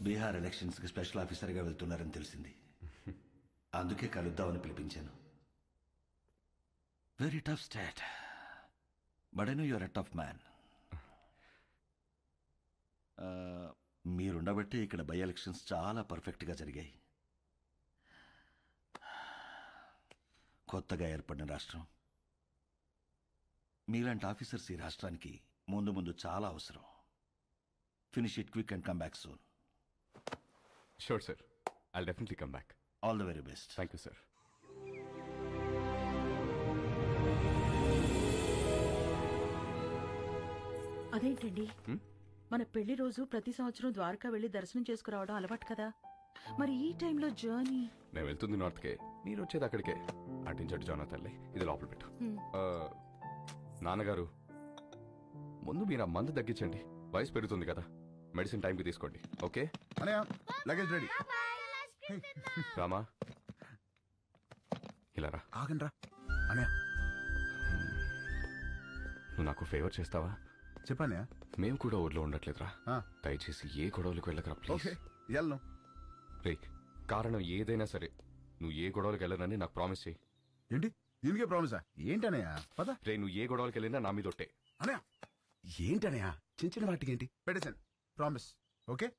బీహార్ ఎలక్షన్స్కి స్పెషల్ ఆఫీసర్గా వెళ్తున్నారని తెలిసింది. అందుకే కలుద్దామని పిలిపించాను. Very tough state but I know your a tough man మీరుండబట్టే ఇక్కడ బై ఎలక్షన్స్ చాలా పర్ఫెక్ట్గా జరిగాయి. కొత్తగా ఏర్పడిన రాష్ట్రం. మీలాంటి ఆఫీసర్స్ ఈ రాష్ట్రానికి ముందు ముందు చాలా అవసరం. Finish it quick and come back soon sure sir I definitely come back all the very best thank you sir అదేంటండి? హ్మ్? మన పెళ్ళి రోజు ప్రతి సంవత్సరం ద్వారకా వెళ్ళి దర్శనం చేసుకురావడం అలవాటు కదా? మరి ఈ టైంలో జర్నీ? నేను వెళ్తుంది నార్త్కే. మీరు వచ్చేది అక్కడికే. అటించట్టు జానా తల్లి ఇది లోపల పెట్టు. ఆ, నాన్నగారు ముందు మీరు ఆ మందు తగ్గించండి. వయసు పెరుగుతుంది కదా. మెడిసిన్ టైంకి తీసుకోండి okay? Anaya luggage ready. Rama? ఇలా రా. ఆగండి రా అనయా నువ్వు నాకు ఫేవర్ చేస్తావా? చెప్పానయా మేము కూడా ఊర్లో ఉండట్లేదురా. ఆ. దయచేసి ఏ గొడవలకు వెళ్ళకరా ప్లీజ్ ఓకే ఎల్ను. రే కారణం ఏదైనా సరే నువ్వు ఏ గొడవలకు వెళ్ళనని నాకు ప్రామిస్ చేయి. ఏంటి? దీనికే ప్రామిసా ఏంటనయా పద. రే నువ్వు ఏ గొడవలకు వెళ్ళినా నా మీద ఒట్టే. అనయా ఏంటనయా చిన్న చిన్న వాటికి ఏంటి పెట్టేశాను ప్రామిస్. ఓకే?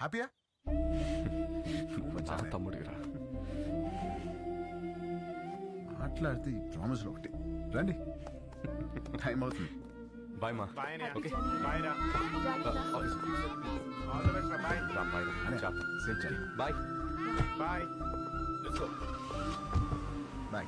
హ్యాపీయా? నా తమ్ముడిరా మాట్లాడితే ఈ ప్రామిస్లో ఒకటి. రండి. టైం అవుతుంది. బాయ్ మా. ఓకే. బాయ్ రా. బాయ్. చేయండి బాయ్ బాయ్. బాయ్.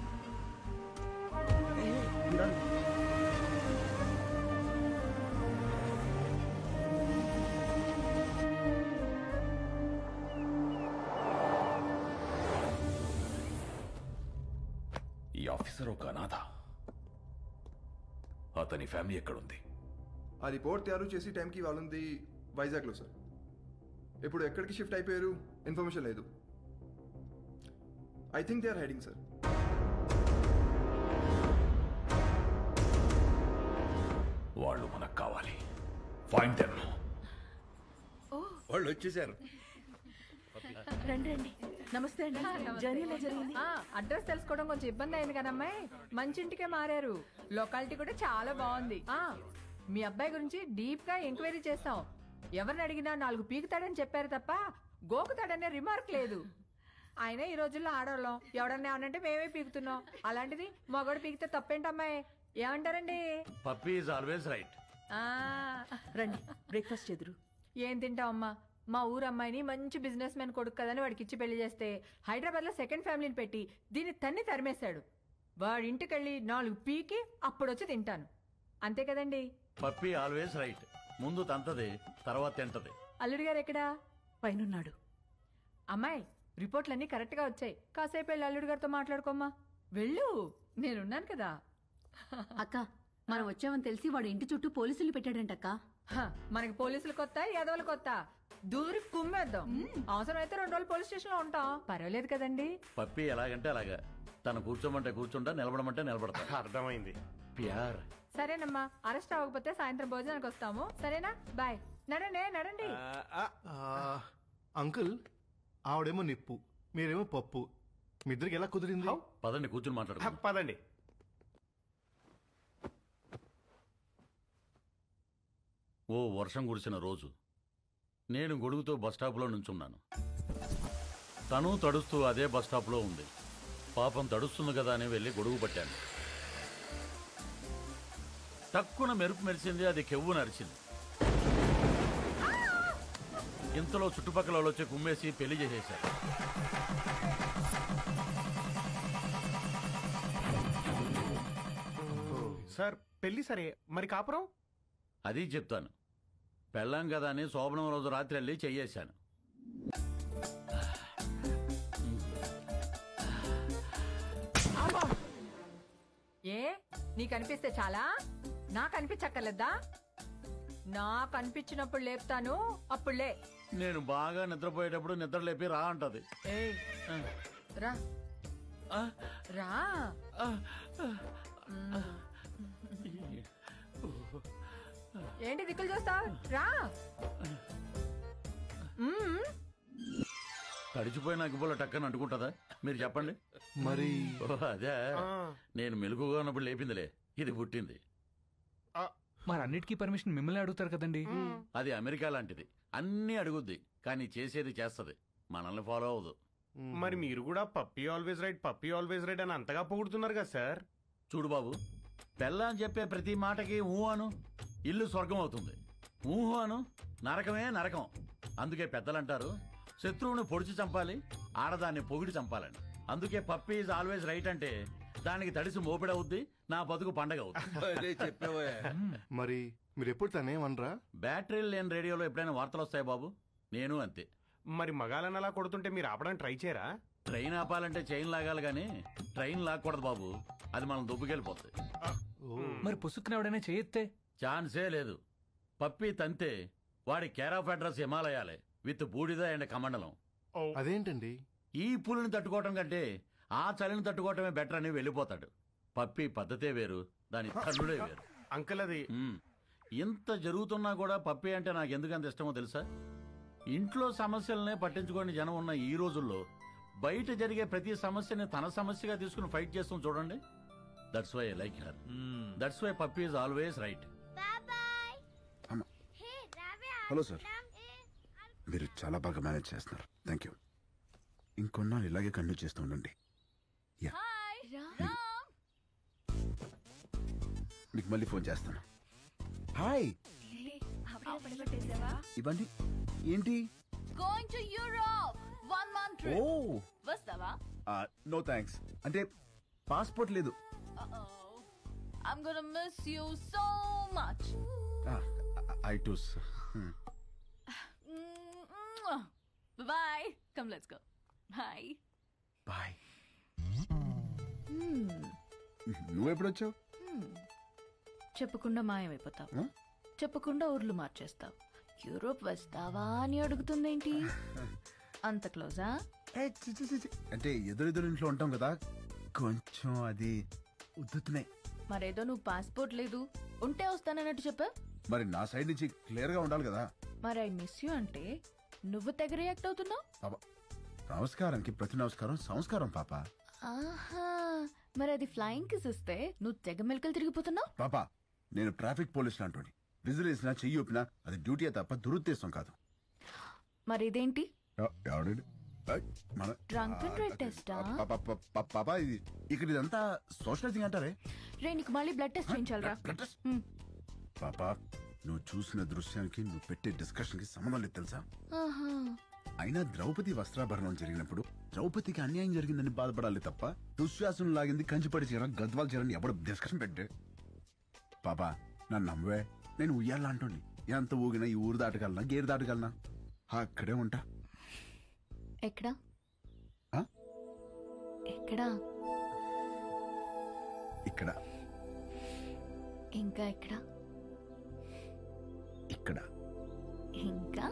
ఆఫీసర్ ఒక అనాథ అతని ఫ్యామిలీ ఎక్కడుంది? ఆ రిపోర్ట్ తయారు చేసే టైంకి వాళ్ళుంది వైజాగ్లో సార్. ఇప్పుడు ఎక్కడికి షిఫ్ట్ అయిపోయారు ఇన్ఫర్మేషన్ లేదు. I think they are hiding sir. వాళ్ళు మనకు కావాలి. ఫైండ్ దెమ్ వాళ్ళు వచ్చేసారు. రండి రండి. నమస్తే అండి. జర్నీ ఎలా జరిగింది. అడ్రస్ తెలుసుకోవడం కొంచెం ఇబ్బంది అయింది కదమ్మాయి. మంచి ఇంటికే మారారు. లొకాలిటీ కూడా చాలా బాగుంది. ఆ మీ అబ్బాయి గురించి డీప్గా ఎంక్వైరీ చేస్తాం. ఎవరిని అడిగినా నాలుగు పీకుతాడని చెప్పారు తప్ప గోకుతాడనే రిమార్క్ లేదు. ఆయన ఈ రోజుల్లో ఆడవాళ్ళం. ఎవడన్నా ఏమనంటే మేమే పీకుతున్నాం. అలాంటిది మగవాడు పీకితే తప్పేంటమ్మాయి? ఏమంటారండి? పప్పీ ఈజ్ ఆల్వేస్ రైట్ ఆ. రండి బ్రేక్ఫాస్ట్ ఎదురు ఏం తింటావమ్మా? మా ఊరు అమ్మాయిని మంచి బిజినెస్ మ్యాన్ కొడుకు కదని వాడికి ఇచ్చి పెళ్ళి చేస్తే హైదరాబాద్లో సెకండ్ ఫ్యామిలీని పెట్టి దీన్ని తన్ని తరిమేశాడు. వాడి ఇంటికెళ్ళి నాలుగు పీకి అప్పుడు వచ్చి తింటాను. అంతే కదండి? Puppy always right. ముందు తంతది తర్వాత తింటది. అల్లుడి గారు ఎక్కడా? పైనున్నాడు. అమ్మాయి రిపోర్ట్లన్నీ కరెక్ట్గా వచ్చాయి. కాసేపు వెళ్ళి అల్లుడి గారితో మాట్లాడుకోమ్మా. వెళ్ళు నేనున్నాను కదా. అక్క మనం వచ్చామని తెలిసి వాడు ఇంటి చుట్టూ పోలీసులు పెట్టాడంటక్క. హ, మనకి పోలీసులు కొత్త యాదవులు కొత్త. దూరి కుమ్మేద్దాం. అవసరమైతే రెండు రోజులు పోలీస్ స్టేషన్లో ఉంటాం. పర్వాలేదు కదండి. పప్పీ ఎలాగంటే అలాగా. తను కూర్చోమంటే కూర్చుంటా నిలబడమంటే నిలబడతా. అర్థమైంది. ప్యార్. సరేనమ్మా అరెస్ట్ అవ్వకపోతే సాయంత్రం భోజనానికి వస్తాము. సరేనా? బాయ్. నడండి నడండి. అంకుల్ ఆవిడేమో నిప్పు మీరేమో పప్పు. మీ ఇద్దరికి ఎలా కుదిరింది? పదండి కూర్చుని మాట్లాడు పదండి. ఓ వర్షం కురిసిన రోజు. నేను గొడుగుతో బస్టాప్లో నుంచున్నాను. తను తడుస్తూ అదే బస్టాప్లో ఉంది. పాపం తడుస్తుంది కదా అని వెళ్ళి గొడుగు పట్టాను. తక్కువ మెరుపు మెరిసింది అది కెవ్వు నరిచింది. ఇంతలో చుట్టుపక్కల వాళ్ళు వచ్చి కుమ్మేసి పెళ్ళి చేసేశారు. సార్ పెళ్ళి సరే మరి కాపురం? అది చెప్తాను. పెళ్ళాం కదా అని శోభనం రోజు రాత్రి వెళ్ళి చెయ్యేశాను. ఏ? నీకు అనిపిస్తే చాలా? నాకు అనిపించక్కర్లేదా? నాకు అనిపించినప్పుడు లేపుతాను అప్పుడు లే. నేను బాగా నిద్రపోయేటప్పుడు నిద్ర లేపి రా అంటది. ఏయ్, రా. రా. ఏంటి దిక్కులు చూస్తావు రా. తడిచిపోయిన అగ్గిపుల్ల టక్కని అంటుకుంటుందా? మీరు చెప్పండి. మరి? అదే. నేను మెలుగుగా ఉన్నప్పుడు లేపిందిలే. ఇది పుట్టింది. మరి అన్నిటికీ పర్మిషన్ మిమ్మల్ని అడుగుతారు కదండి. అది అమెరికా లాంటిది. అన్నీ అడుగుద్ది కానీ చేసేది చేస్తది. మనల్ని ఫాలో అవ్వదు. మరి మీరు కూడా puppy always right puppy always right అని అంతగా పొగుడుతున్నారు కదా సార్ చూడు బాబు పెళ్ళ అని చెప్పే ప్రతి మాటకి ఊ అను. ఇల్లు స్వర్గం అవుతుంది ఊహు అను నరకమే నరకం. అందుకే పెద్దలంటారు శత్రువుని పొడిచి చంపాలి ఆడదాన్ని పొగిడి చంపాలని. అందుకే పప్పి ఈజ్ ఆల్వేస్ రైట్ అంటే దానికి తడిసి మోపిడవుద్ది నా బతుకు పండగ అవుద్ది. మరి మీరు ఎప్పుడు తనేమనరా? బ్యాటరీలు లేని రేడియోలో ఎప్పుడైనా వార్తలు వస్తాయి బాబు? నేను అంతే. మరి మగాలని అలా కొడుతుంటే మీరు ఆపడానికి ట్రై చేయరా? ట్రైన్ ఆపాలంటే చైన్ లాగాలి కానీ ట్రైన్ లాక్కూడదు బాబు. అది మనం దుబ్బుకెళ్ళిపోతుంది మరి పుసుక్కున ఎవడైనా చేయొత్తే? ఛాన్సే లేదు. పప్పి తంతే వాడి కేర్ ఆఫ్ అడ్రస్ హిమాలయాలే విత్ బూడిద అండ్ కమండలం. అదేంటండి? ఈ పులిని తట్టుకోవటం కంటే ఆ చలిని తట్టుకోవటమే బెటర్ అని వెళ్ళిపోతాడు. పప్పి పద్ధతే వేరు దాని తల్లుడే వేరు. అంకుల్ అది. ఇంత జరుగుతున్నా కూడా పప్పి అంటే నాకు ఎందుకు అంత ఇష్టమో తెలుసా? ఇంట్లో సమస్యలనే పట్టించుకోని జనం ఉన్న ఈ రోజుల్లో బయట జరిగే ప్రతి సమస్యని తన సమస్యగా తీసుకుని ఫైట్ చేస్తాం చూడండి. That's why like her that's why Pappi is always right hello sir మీరు చాలా బాగా మేనేజ్ చేస్తున్నారు. థ్యాంక్ యూ ఇంకొన్నాళ్ళు ఇలాగే కంటిన్యూ చేస్తూ ఉండండి. యా మీకు మళ్ళీ ఫోన్ చేస్తాను. హాయ్ ఇవ్వండి. ఏంటి? Going to Europe one month ఓ. వస్తావా? నో థ్యాంక్స్ అంటే పాస్పోర్ట్ లేదు. I'm gonna miss you so much I twos bye come let's go bye bye నువ్వు ఎప్పుడు వచ్చావు చెప్పకుండా మాయమైపోతావు? చెప్పకుండా ఊర్లు మార్చేస్తావు. యూరోప్ వస్తావా అని అడుగుతుందేంటి? అంత క్లోజా. అంటే ఎదురెదురు ఇంట్లో ఉంటాం కదా కొంచెం అది ఉద్దుతున్నాయి మరేదో నువ్వు పాస్పోర్ట్ లేదు. ఉంటే వస్తానన్నట్టు చెప్పా మరి నా సైడ్ నుంచి క్లియర్గా ఉండాలి కదా. మరి ఐ మిస్ యూ అంటే నువ్వు తెగ రియాక్ట్ అవుతున్నావు? పాప నమస్కారంకి ప్రతి నమస్కారం సంస్కారం పాప. ఆహా మరి అది ఫ్లయింగ్ కిస్ ఇస్తే నువ్వు తెగ మెలకలు తిరిగిపోతున్నావు? పాప నేను ట్రాఫిక్ పోలీస్ లాంటి విజిల్ వేసినా చెయ్యి ఊపినా అది డ్యూటీ తప్ప దురుద్దేశం కాదు. మరి ఇదేంటి? ఎవ- ఎవడండి? ఏయ్, మన Drunk and drive test ఆ? పా- పా- పా- పా- పాప ఇది ఇక్కడ ఇదంతా సోషలైజింగ్ అంటారే? రే నీకు మళ్ళీ బ్లడ్ టెస్ట్ చేయించాలరా. Blood test? పాప నువ్వు చూసిన దృశ్యానికి నువ్వు పెట్టే డిస్కషన్కి సంబంధం లేదు తెలుసా? ఆహా. అయినా ద్రౌపది వస్త్రాభరణం జరిగినప్పుడు ద్రౌపదికి అన్యాయం జరిగిందని బాధపడాలి తప్ప దుశ్శాసనం లాగింది కంచిపడి చీర గద్వాల చీరని ఎవడు డిస్కషన్ పెట్టే పాపా నన్ను నమ్మవే. నేను ఉయ్యాలా అంటోండి ఎంత ఊగినా ఈ ఊరు దాటగలనా గేరు దాటగలనా? అక్కడే ఉంటా. ఎక్కడా? ఆ? ఎక్కడా? ఇక్కడ. ఇంకా ఎక్కడా? ఇక్కడ. ఇంకా?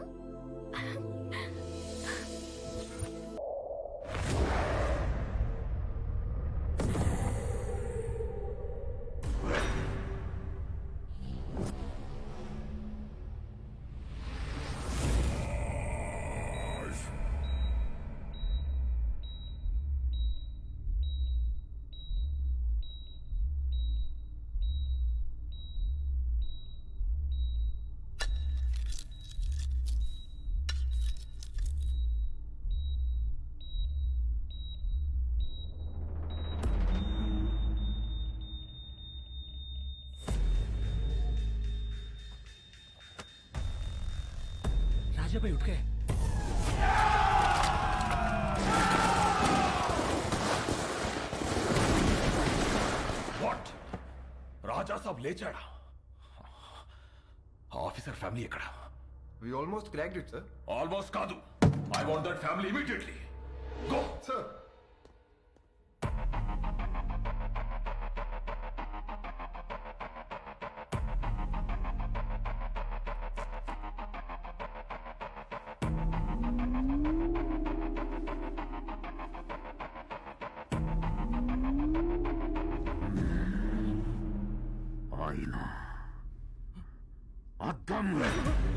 రాజాబాయ్ ఉట్కే వాట్ రాజా సాబ్ లేచాడా ఆఫీసర్ ఫ్యామిలీ ఎక్కడ we almost cracked it sir almost కాదు I want that family immediately go sir ఆయన అద్దం